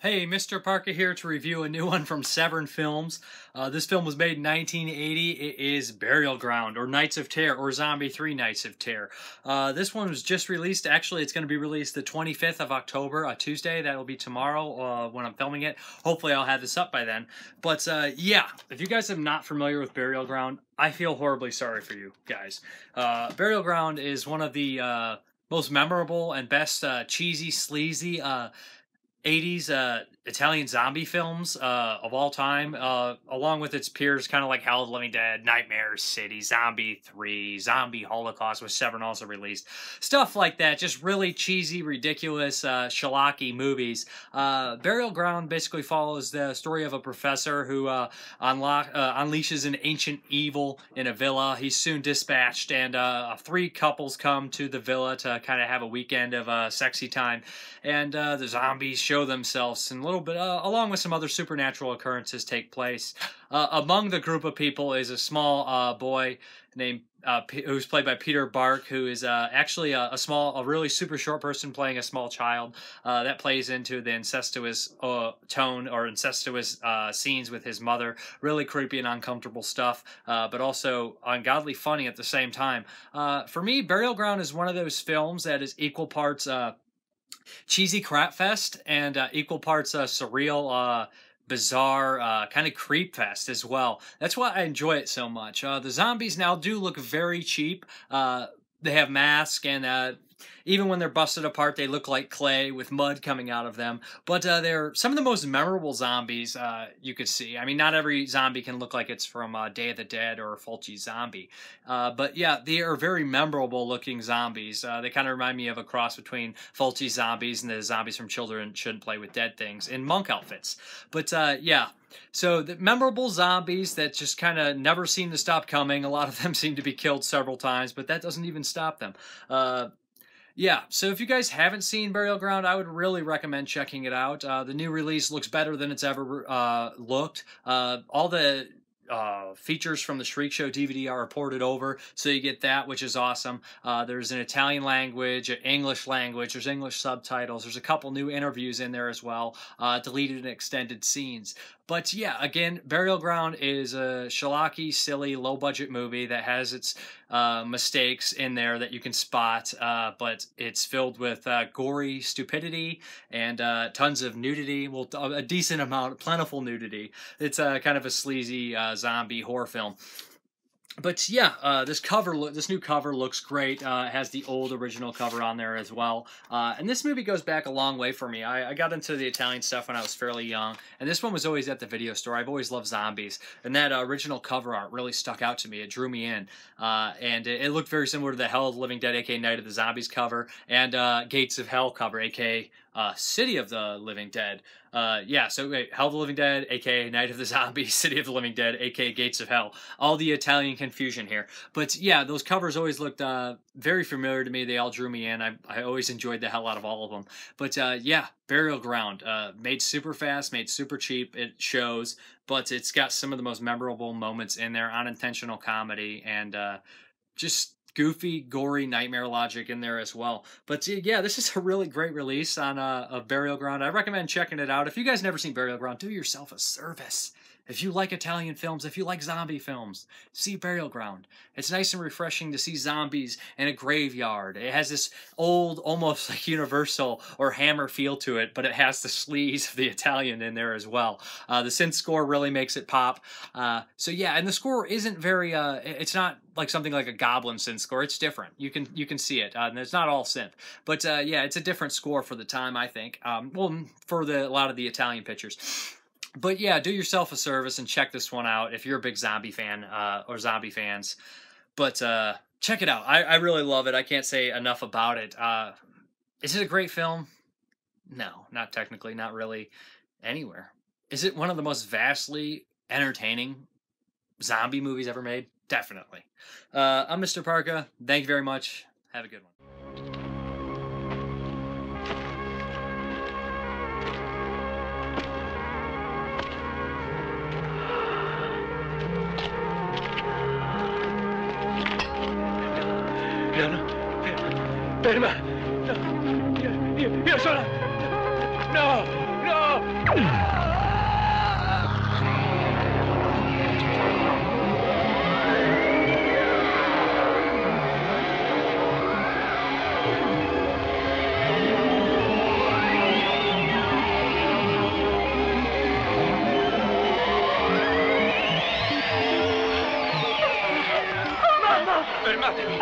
Hey, Mr. Parka here to review a new one from Severin Films. Uh, this film was made in 1980. It is Burial Ground, or Nights of Terror, or Zombie 3 Nights of Terror. Uh, this one was just released. Actually, it's going to be released the 25th of October, a Tuesday. That'll be tomorrow uh, when I'm filming it. Hopefully, I'll have this up by then. But uh, yeah, if you guys are not familiar with Burial Ground, I feel horribly sorry for you guys. Uh, Burial Ground is one of the uh, most memorable and best cheesy, sleazy 80s uh, Italian zombie films uh, of all time, uh, along with its peers, kind of like Hell of the Living Dead, Nightmare City, Zombie 3, Zombie Holocaust, which Severin also released. Stuff like that, just really cheesy, ridiculous, uh, movies. Uh, Burial Ground basically follows the story of a professor who uh, unlock, uh, unleashes an ancient evil in a villa. He's soon dispatched, and three couples come to the villa to kind of have a weekend of sexy time. And the zombies show themselves and a little bit, uh, along with some other supernatural occurrences, take place. Uh, among the group of people is a small uh, boy named uh, who's played by Peter Bark, who is uh, actually a, a, small, a really super short person playing a small child. That plays into the incestuous tone or incestuous scenes with his mother. Really creepy and uncomfortable stuff, but also ungodly funny at the same time. for me, Burial Ground is one of those films that is equal parts cheesy crap fest and uh, equal parts uh, surreal, uh, bizarre, uh, kind of creep fest as well. That's why I enjoy it so much. Uh, the zombies now do look very cheap. Uh, they have masks and even when they're busted apart, they look like clay with mud coming out of them. But uh, they're some of the most memorable zombies uh, you could see. I mean, not every zombie can look like it's from uh, Day of the Dead or Fulci Zombie. Uh, but yeah, they are very memorable looking zombies. Uh, they kind of remind me of a cross between Fulci zombies and the zombies from Children Shouldn't Play with Dead Things in monk outfits. But uh, yeah, so the memorable zombies that just kind of never seem to stop coming. A lot of them seem to be killed several times, but that doesn't even stop them. Uh, yeah, so if you guys haven't seen Burial Ground, I would really recommend checking it out. Uh, the new release looks better than it's ever uh, looked. Uh, all the uh, features from the Shriek Show DVD are ported over, so you get that, which is awesome. Uh, there's an Italian language, an English language, there's English subtitles, there's a couple new interviews in there as well, uh, deleted and extended scenes. But yeah, again, Burial Ground is a schlocky, silly, low budget movie that has its uh, mistakes in there that you can spot, uh, but it's filled with gory stupidity and tons of nudity. Well, a decent amount, plentiful nudity. It's uh, kind of a sleazy zombie horror film but yeah, uh, this cover, this new cover looks great. Uh, it has the old original cover on there as well. Uh, and this movie goes back a long way for me. I, I, got into the Italian stuff when I was fairly young, and this one was always at the video store. I've always loved zombies, and that original cover art really stuck out to me. It drew me in, uh, and it, it, looked very similar to the Hell of the Living Dead, aka Night of the Zombies cover, and uh, Gates of Hell cover, aka uh, City of the Living Dead. Uh, yeah, so wait, Hell of the Living Dead, aka Night of the Zombies, City of the Living Dead, aka Gates of Hell. All the Italian confusion here. But yeah, those covers always looked uh, very familiar to me. They all drew me in. I, I always enjoyed the hell out of all of them. But uh, yeah, Burial Ground, uh, made super fast, made super cheap. It shows, but it's got some of the most memorable moments in there, unintentional comedy, and uh, just goofy, gory nightmare logic in there as well. But yeah, this is a really great release on uh, a Burial Ground. I recommend checking it out. If you guys never seen Burial Ground, do yourself a service. If you like Italian films, if you like zombie films, see Burial Ground. It's nice and refreshing to see zombies in a graveyard. It has this old, almost like Universal or Hammer feel to it, but it has the sleaze of the Italian in there as well. Uh, the synth score really makes it pop. Uh, so yeah, and the score isn't very. Uh, it's not like something like a Goblin synth score. It's different. You can you can see it, uh, and it's not all synth, but uh, yeah, it's a different score for the time. I think. Um, well, for the a lot of the Italian pictures but yeah, do yourself a service and check this one out if you're a big zombie fan uh, or zombie fans. But uh, check it out. I, I really love it. I can't say enough about it. Uh, is it a great film? No, not technically, not really anywhere. Is it one of the most vastly entertaining zombie movies ever made? Definitely. Uh, I'm Mr. Parka. Thank you very much. Have a good one. Piano. Ferma. No. Io, io sono... No, no. Fermatevi!